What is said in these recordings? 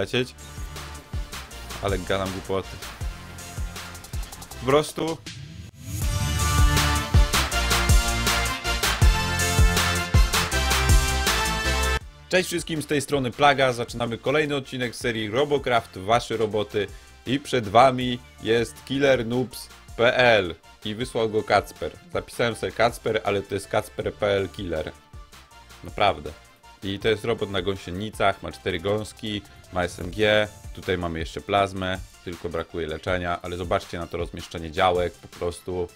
lecieć. Ale gadam głupoty. Po prostu... Cześć wszystkim, z tej strony Plaga. Zaczynamy kolejny odcinek serii Robocraft Wasze roboty. I przed wami jest killernoobs.pl i wysłał go Kacper. Zapisałem sobie Kacper, ale to jest Kacper.pl Killer. Naprawdę. I to jest robot na gąsienicach, ma cztery gąski, ma SMG, tutaj mamy jeszcze plazmę, tylko brakuje leczenia, ale zobaczcie na to rozmieszczenie działek, po prostu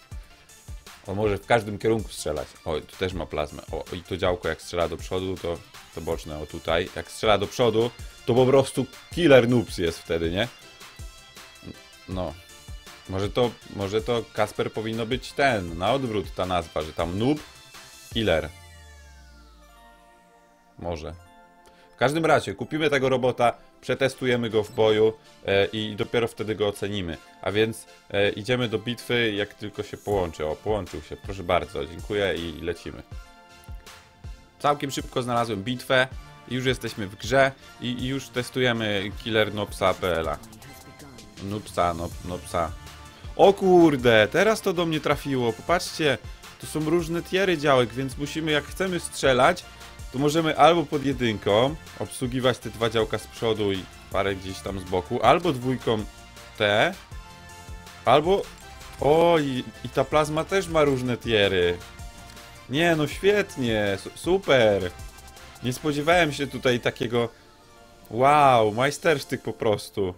on może w każdym kierunku strzelać. O, tu też ma plazmę. O, i to działko jak strzela do przodu, to, to boczne, o tutaj. Jak strzela do przodu, to po prostu killer noobs jest wtedy, nie? No. Może to, może to Kasper powinno być ten, na odwrót ta nazwa, że tam noob, killer. Może. W każdym razie, kupimy tego robota, przetestujemy go w boju e, i dopiero wtedy go ocenimy. A więc e, idziemy do bitwy, jak tylko się połączy. O, połączył się, proszę bardzo, dziękuję i lecimy. Całkiem szybko znalazłem bitwę, już jesteśmy w grze i, i już testujemy killer nopsa.pl. Nupsa, nop, nopsa. O kurde, teraz to do mnie trafiło, popatrzcie. To są różne tiery działek, więc musimy, jak chcemy strzelać, to możemy albo pod jedynką obsługiwać te dwa działka z przodu i parę gdzieś tam z boku, albo dwójką te, albo... O, i, i ta plazma też ma różne tiery. Nie, no świetnie, su- super. Nie spodziewałem się tutaj takiego... Wow, majstersztyk po prostu.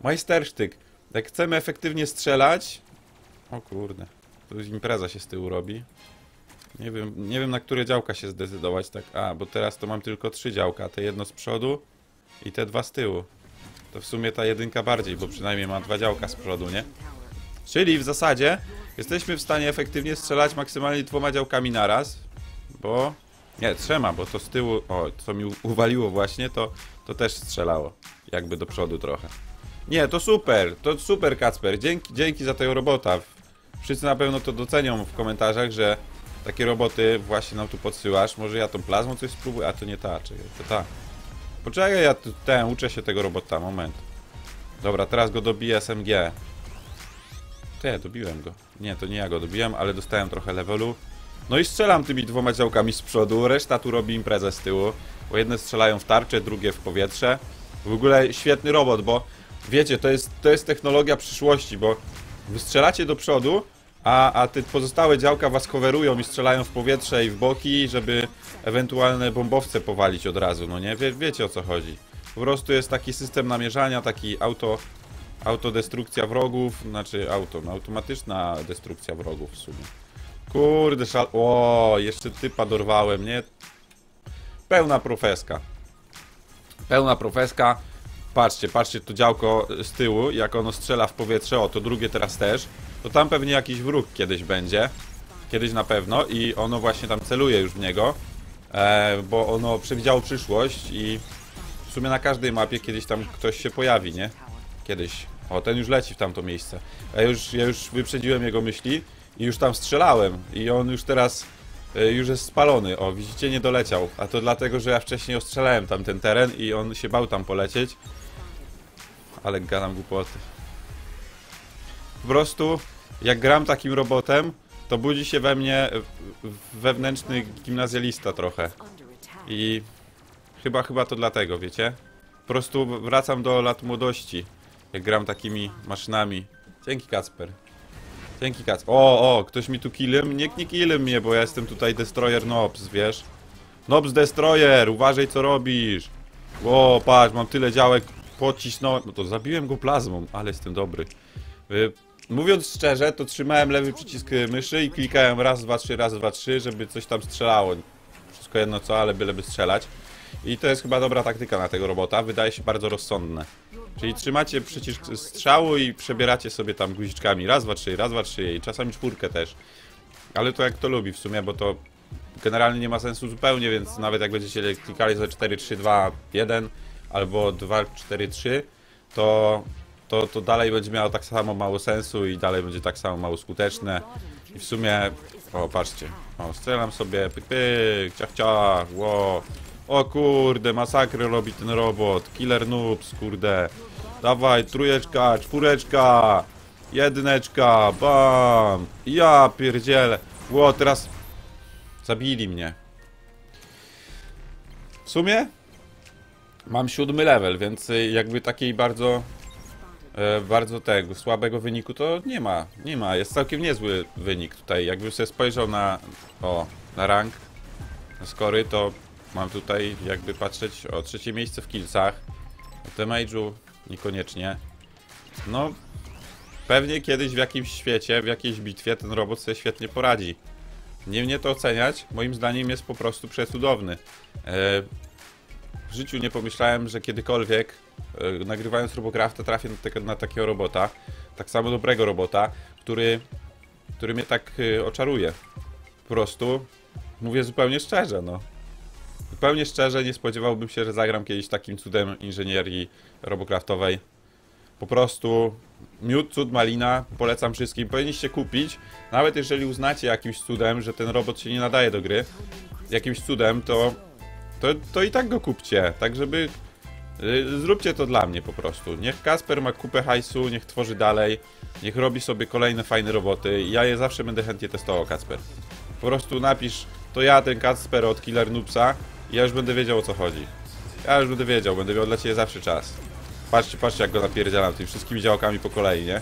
Majstersztyk. Jak chcemy efektywnie strzelać... O kurde, tu impreza się z tyłu robi. Nie wiem, nie wiem na które działka się zdecydować, tak. A, bo teraz to mam tylko trzy działka, te jedno z przodu i te dwa z tyłu. To w sumie ta jedynka bardziej, bo przynajmniej ma dwa działka z przodu, nie? Czyli w zasadzie jesteśmy w stanie efektywnie strzelać maksymalnie dwoma działkami naraz, bo... Nie, trzema, bo to z tyłu, o, co mi uwaliło właśnie, to, to też strzelało. Jakby do przodu trochę. Nie, to super, to super Kacper, dzięki, dzięki za tego robota. Wszyscy na pewno to docenią w komentarzach, że takie roboty właśnie nam tu podsyłasz. Może ja tą plazmą coś spróbuję, a to nie ta, czekaj, to ta. Poczekaj, ja tu ten, uczę się tego robota, moment. Dobra, teraz go dobiję SMG. Te, dobiłem go. Nie, to nie ja go dobiłem, ale dostałem trochę levelu. No i strzelam tymi dwoma działkami z przodu, reszta tu robi imprezę z tyłu. Bo jedne strzelają w tarczę, drugie w powietrze. W ogóle świetny robot, bo wiecie, to jest, to jest technologia przyszłości, bo wystrzelacie do przodu, a, a te pozostałe działka was coverują i strzelają w powietrze i w boki, żeby ewentualne bombowce powalić od razu, no nie? Wie, wiecie o co chodzi. Po prostu jest taki system namierzania, taki auto, autodestrukcja wrogów, znaczy auto, no, automatyczna destrukcja wrogów w sumie. Kurde, szal... O, jeszcze typa dorwałem, nie? Pełna profeska. Pełna profeska. Patrzcie, patrzcie tu działko z tyłu, jak ono strzela w powietrze, o to drugie teraz też, to tam pewnie jakiś wróg kiedyś będzie, kiedyś na pewno i ono właśnie tam celuje już w niego, e, bo ono przewidziało przyszłość i w sumie na każdej mapie kiedyś tam ktoś się pojawi, nie? Kiedyś. O, ten już leci w tamto miejsce. Ja już, ja już wyprzedziłem jego myśli i już tam strzelałem i on już teraz e, już jest spalony. O, widzicie, nie doleciał. A to dlatego, że ja wcześniej ostrzelałem tam ten teren i on się bał tam polecieć. Ale gadam głupoty. Po prostu, jak gram takim robotem, to budzi się we mnie wewnętrzny gimnazjalista trochę. I chyba, chyba to dlatego, wiecie? Po prostu wracam do lat młodości, jak gram takimi maszynami. Dzięki Kacper. Dzięki Kacper. O, o, ktoś mi tu killem? Nie, nie killem mnie, bo ja jestem tutaj Destroyer Nobs, wiesz? Nobs Destroyer, uważaj co robisz. O, patrz, mam tyle działek, pocisnąłem. No to zabiłem go plazmą, ale jestem dobry. Mówiąc szczerze, to trzymałem lewy przycisk myszy i klikałem raz, dwa, trzy, raz, dwa, trzy, żeby coś tam strzelało. Wszystko jedno co, ale byleby strzelać. I to jest chyba dobra taktyka na tego robota, wydaje się bardzo rozsądne. Czyli trzymacie przycisk strzału i przebieracie sobie tam guziczkami raz, dwa, trzy, raz, dwa, trzy i czasami czwórkę też. Ale to jak to lubi w sumie, bo to generalnie nie ma sensu zupełnie, więc nawet jak będziecie klikali za 4, 3, 2, 1 albo 2, 4, 3, to, to, to dalej będzie miało tak samo mało sensu i dalej będzie tak samo mało skuteczne. I w sumie, o patrzcie, o strzelam sobie, pyk, pyk, ciach, ciach, ło. O kurde, masakrę robi ten robot. Killer noobs, kurde. Dawaj, trójeczka, czwóreczka. Jedyneczka, bam. Ja pierdzielę. Ło, teraz zabili mnie. W sumie mam siódmy level, więc y, jakby takiej bardzo bardzo tego słabego wyniku to nie ma. Nie ma. Jest całkiem niezły wynik tutaj. Jakbym sobie spojrzał na o, na rank, na skory, to mam tutaj jakby patrzeć o trzecie miejsce w killsach. O damage'u niekoniecznie. No, pewnie kiedyś w jakimś świecie, w jakiejś bitwie ten robot sobie świetnie poradzi. Nie mnie to oceniać, moim zdaniem jest po prostu przecudowny. E, w życiu nie pomyślałem, że kiedykolwiek e, nagrywając Robocrafta trafię na, te, na takiego robota, tak samo dobrego robota, który, który mnie tak e, oczaruje. Po prostu mówię zupełnie szczerze, no. Zupełnie szczerze nie spodziewałbym się, że zagram kiedyś takim cudem inżynierii Robocraftowej. Po prostu miód, cud, malina, polecam wszystkim. Powinniście kupić, nawet jeżeli uznacie jakimś cudem, że ten robot się nie nadaje do gry, jakimś cudem, to, to, to i tak go kupcie, tak żeby... y, Zróbcie to dla mnie po prostu. Niech Kasper ma kupę hajsu, niech tworzy dalej, niech robi sobie kolejne fajne roboty. Ja je zawsze będę chętnie testował, Kasper. Po prostu napisz, to ja ten Kasper od Killer Noobsa i ja już będę wiedział o co chodzi. Ja już będę wiedział, będę miał dla ciebie zawsze czas. Patrzcie, patrzcie jak go napierdzielam tymi wszystkimi działkami po kolei, nie?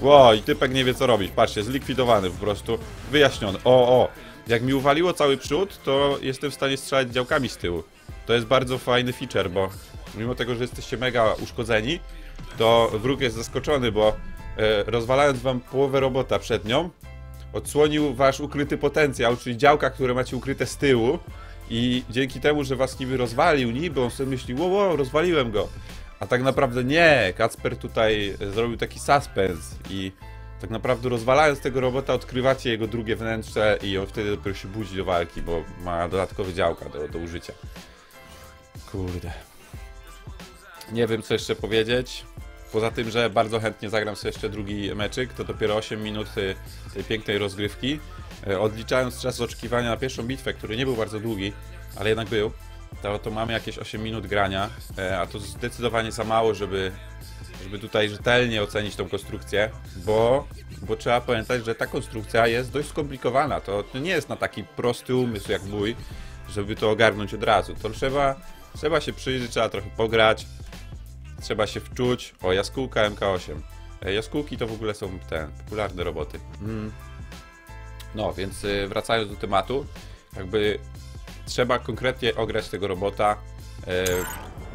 Ło, i typek nie wie co robić. Patrzcie, zlikwidowany po prostu. Wyjaśniony. O, o. Jak mi uwaliło cały przód, to jestem w stanie strzelać działkami z tyłu. To jest bardzo fajny feature, bo mimo tego, że jesteście mega uszkodzeni, to wróg jest zaskoczony, bo e, rozwalając wam połowę robota przed nią, odsłonił wasz ukryty potencjał, czyli działka, które macie ukryte z tyłu i dzięki temu, że was niby rozwalił, niby on sobie myśli, wow, wow, rozwaliłem go. A tak naprawdę nie, Kacper tutaj zrobił taki suspens i tak naprawdę rozwalając tego robota odkrywacie jego drugie wnętrze i on wtedy dopiero się budzi do walki, bo ma dodatkowe działka do, do użycia. Kurde. Nie wiem co jeszcze powiedzieć. Poza tym, że bardzo chętnie zagram sobie jeszcze drugi meczyk, to dopiero 8 minut y, tej pięknej rozgrywki. E, Odliczając czas oczekiwania na pierwszą bitwę, który nie był bardzo długi, ale jednak był, to, to mamy jakieś 8 minut grania, e, a to zdecydowanie za mało, żeby, żeby tutaj rzetelnie ocenić tą konstrukcję, bo, bo trzeba pamiętać, że ta konstrukcja jest dość skomplikowana. To, to nie jest na taki prosty umysł jak mój, żeby to ogarnąć od razu. To trzeba, trzeba się przyjrzeć, trzeba trochę pograć, trzeba się wczuć. O, jaskółka MK8. E, Jaskółki to w ogóle są te popularne roboty. Mm. No, więc y, wracając do tematu, jakby trzeba konkretnie ograć tego robota, e,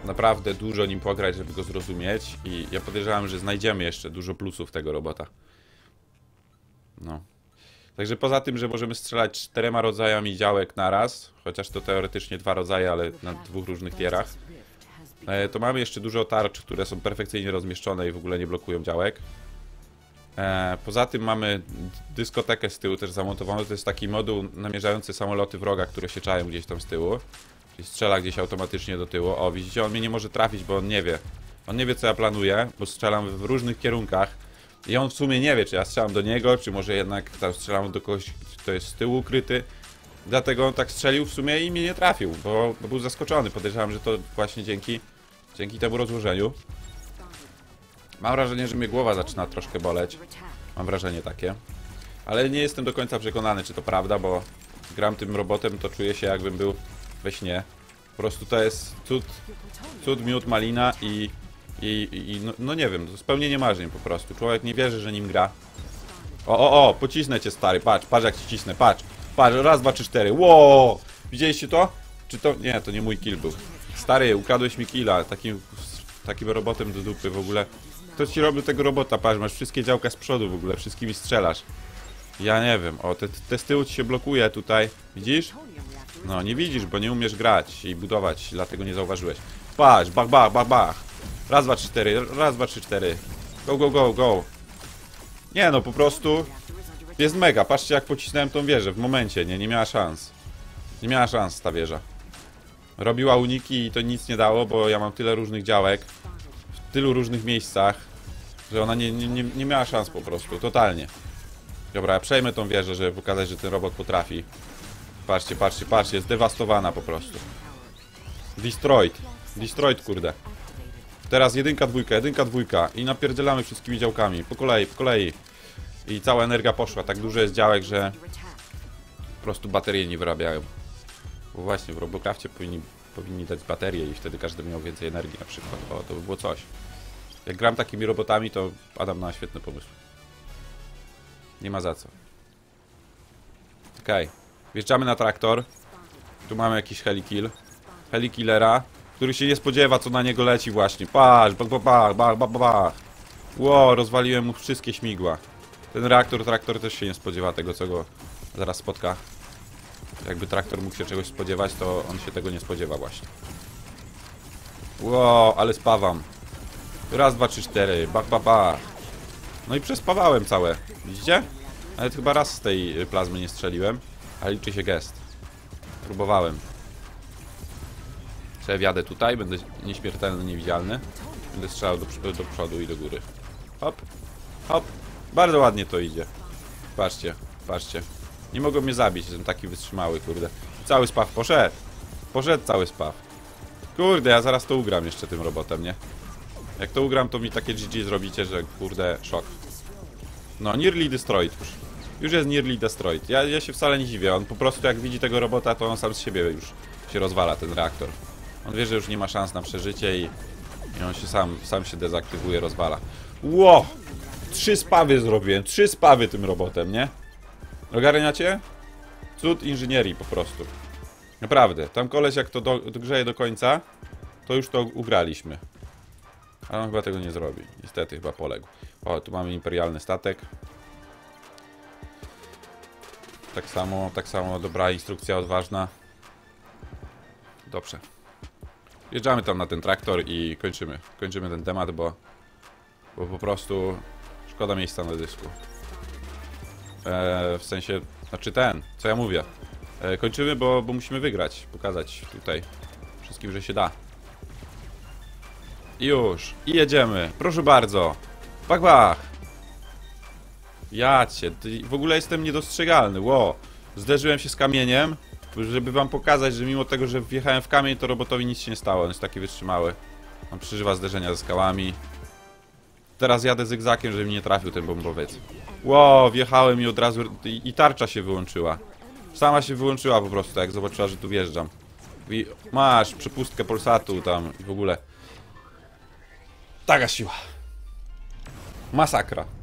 naprawdę dużo nim pograć, żeby go zrozumieć i ja podejrzewam, że znajdziemy jeszcze dużo plusów tego robota. No. Także poza tym, że możemy strzelać czterema rodzajami działek naraz, chociaż to teoretycznie dwa rodzaje, ale na dwóch różnych tierach, e, to mamy jeszcze dużo tarcz, które są perfekcyjnie rozmieszczone i w ogóle nie blokują działek. E, Poza tym mamy dyskotekę z tyłu też zamontowaną. To jest taki moduł namierzający samoloty wroga, które się czają gdzieś tam z tyłu. Czyli strzela gdzieś automatycznie do tyłu. O, widzicie, on mnie nie może trafić, bo on nie wie. On nie wie, co ja planuję, bo strzelam w różnych kierunkach. I on w sumie nie wie, czy ja strzelam do niego, czy może jednak tam strzelam do kogoś, kto jest z tyłu ukryty. Dlatego on tak strzelił w sumie i mnie nie trafił, bo, bo był zaskoczony. Podejrzewam, że to właśnie dzięki, dzięki temu rozłożeniu. Mam wrażenie, że mnie głowa zaczyna troszkę boleć. Mam wrażenie takie. Ale nie jestem do końca przekonany, czy to prawda, bo gram tym robotem, to czuję się jakbym był we śnie. Po prostu to jest cud, cud miód, malina i, i, i no, no nie wiem, to spełnienie marzeń po prostu. Człowiek nie wierzy, że nim gra. O, o, o, pocisnę cię stary, patrz, patrz jak ci cisnę, patrz. Patrz, raz, dwa, trzy, cztery, wow! Widzieliście to? Czy to, nie, to nie mój kill był. Stary, ukradłeś mi killa, takim, takim robotem do dupy w ogóle. Kto ci robił tego robota? Patrz, masz wszystkie działka z przodu w ogóle, wszystkimi strzelasz. Ja nie wiem, o, te, te z tyłu ci się blokuje tutaj. Widzisz? No, nie widzisz, bo nie umiesz grać i budować, dlatego nie zauważyłeś. Patrz, bach, bach, bach, bach. Raz, dwa, trzy, cztery, raz, dwa, trzy, cztery. Go, go, go, go. Nie no, po prostu jest mega. Patrzcie jak pocisnąłem tą wieżę w momencie, nie? Nie miała szans. Nie miała szans ta wieża. Robiła uniki i to nic nie dało, bo ja mam tyle różnych działek w tylu różnych miejscach, że ona nie, nie, nie, miała szans po prostu, totalnie. Dobra, ja przejmę tą wieżę, żeby pokazać, że ten robot potrafi. Patrzcie, patrzcie, patrzcie, dewastowana po prostu. Destroyed. Destroyed, kurde. Teraz jedynka, dwójka, jedynka, dwójka i napierdzielamy wszystkimi działkami. Po kolei, po kolei. I cała energia poszła. Tak dużo jest działek, że po prostu baterie nie wyrabiają. Bo właśnie w Robocrafcie powinni, powinni dać baterie i wtedy każdy miał więcej energii na przykład. O, to by było coś. Jak gram takimi robotami, to padam na świetny pomysł. Nie ma za co. Okej. Wjeżdżamy na traktor. Tu mamy jakiś helikill. Helikillera, który się nie spodziewa, co na niego leci właśnie. Patrz, bach, bach, bach, bach, bach. Ło, rozwaliłem mu wszystkie śmigła. Ten reaktor, traktor też się nie spodziewa tego, co go zaraz spotka. Jakby traktor mógł się czegoś spodziewać, to on się tego nie spodziewa właśnie. Ło, ale spawam. Raz, dwa, trzy, cztery. Bach, bach, bach. No i przespawałem całe. Widzicie? Nawet chyba raz z tej plazmy nie strzeliłem. Ale liczy się gest. Próbowałem. Sobie wjadę tutaj, będę nieśmiertelny, niewidzialny. Będę strzelał do, do przodu i do góry. Hop, hop. Bardzo ładnie to idzie. Patrzcie, patrzcie. Nie mogą mnie zabić, jestem taki wytrzymały, kurde. Cały spaw poszedł. Poszedł cały spaw. Kurde, ja zaraz to ugram jeszcze tym robotem, nie? Jak to ugram, to mi takie GG zrobicie, że kurde, szok. No, nearly destroyed już. Już jest nearly destroyed. Ja, ja się wcale nie dziwię. On po prostu jak widzi tego robota, to on sam z siebie już się rozwala, ten reaktor. On wie, że już nie ma szans na przeżycie i, i on się sam, sam się dezaktywuje, rozwala. Ło! Trzy spawy zrobiłem, trzy spawy tym robotem, nie? Ogarniacie? Cud inżynierii po prostu. Naprawdę, tam koleś jak to do, dogrzeje do końca, to już to ugraliśmy. Ale on chyba tego nie zrobi. Niestety chyba poległ. O, tu mamy imperialny statek. Tak samo, tak samo dobra instrukcja odważna. Dobrze. Jeżdżamy tam na ten traktor i kończymy. Kończymy ten temat, bo, bo po prostu szkoda miejsca na dysku. E, w sensie, znaczy ten, co ja mówię. E, kończymy, bo, bo musimy wygrać. Pokazać tutaj wszystkim, że się da. I Już. I jedziemy. Proszę bardzo. Bach, bach. Jacie, ty, w ogóle jestem niedostrzegalny. Ło. Zderzyłem się z kamieniem, żeby wam pokazać, że mimo tego, że wjechałem w kamień, to robotowi nic się nie stało. On jest taki wytrzymały. On przeżywa zderzenia ze skałami. Teraz jadę zygzakiem, żeby mi nie trafił ten bombowiec. Ło, wjechałem i od razu... I, tarcza się wyłączyła. Sama się wyłączyła po prostu, jak zobaczyła, że tu wjeżdżam. I masz przepustkę Polsatu tam i w ogóle. Taka siła. Masakra.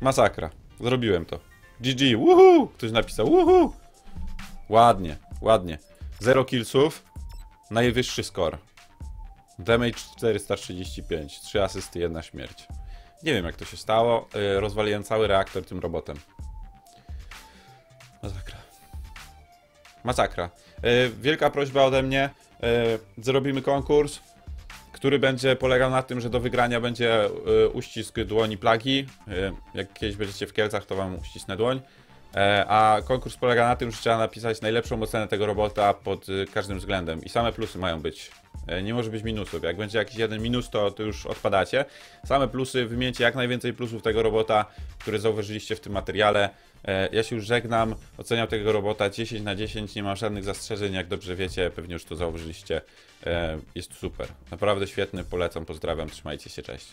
Masakra. Zrobiłem to. GG, woohoo! Ktoś napisał, woohoo! Ładnie, ładnie. 0 killsów, najwyższy score. Damage 435, 3 asysty, 1 śmierć. Nie wiem jak to się stało, yy, rozwaliłem cały reaktor tym robotem. Masakra. Masakra. Yy, wielka prośba ode mnie, yy, zrobimy konkurs, który będzie polegał na tym, że do wygrania będzie y, uścisk dłoni plagi. Y, jak kiedyś będziecie w Kielcach, to wam uścisnę dłoń. E, a konkurs polega na tym, że trzeba napisać najlepszą ocenę tego robota pod każdym względem. I same plusy mają być. E, nie może być minusów. Jak będzie jakiś jeden minus, to, to już odpadacie. Same plusy, wymieńcie jak najwięcej plusów tego robota, który zauważyliście w tym materiale. E, ja się już żegnam. Oceniam tego robota 10 na 10. Nie mam żadnych zastrzeżeń. Jak dobrze wiecie, pewnie już to zauważyliście. E, jest super. Naprawdę świetny. Polecam, pozdrawiam. Trzymajcie się, cześć.